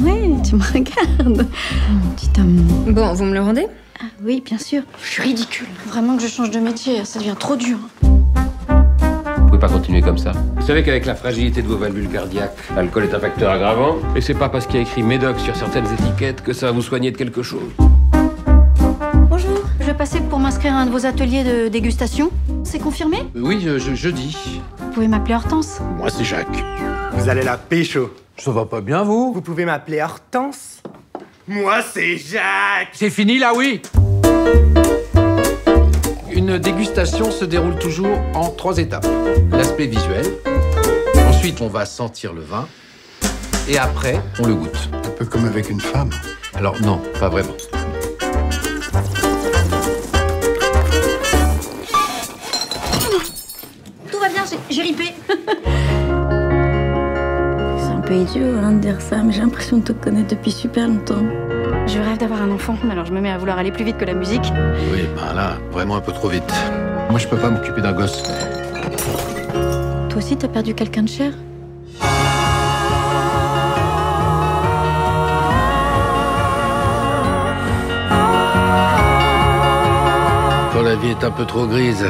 Oui, tu me regardes. Mon petit amour. Bon, vous me le rendez? Ah oui, bien sûr. Je suis ridicule. Vraiment que je change de métier, ça devient trop dur. Vous pouvez pas continuer comme ça. Vous savez qu'avec la fragilité de vos valvules cardiaques, l'alcool est un facteur aggravant. Et c'est pas parce qu'il y a écrit Médoc sur certaines étiquettes que ça va vous soigner de quelque chose. Bonjour, je vais passer pour m'inscrire à un de vos ateliers de dégustation. C'est confirmé? Oui, je, je, jeudi. Vous pouvez m'appeler Hortense. Moi, c'est Jacques. Vous allez la pécho. Ça va pas bien, vous? Vous pouvez m'appeler Hortense Moi, c'est Jacques C'est fini, là, oui Une dégustation se déroule toujours en trois étapes. L'aspect visuel. Ensuite, on va sentir le vin. Et après, on le goûte. Un peu comme avec une femme. Alors, non, pas vraiment. Tout va bien, j'ai- ripé. C'est un peu idiot hein, de dire ça, mais j'ai l'impression de te connaître depuis super longtemps. Je rêve d'avoir un enfant, alors je me mets à vouloir aller plus vite que la musique. Oui, ben là, vraiment un peu trop vite. Moi, je peux pas m'occuper d'un gosse. Toi aussi, t'as perdu quelqu'un de cher? Quand la vie est un peu trop grise,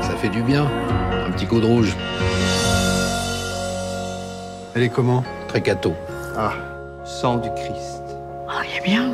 ça fait du bien. Un petit coup de rouge. Elle est comment? Très cato. Ah, Sang du Christ. Oh, il est bien.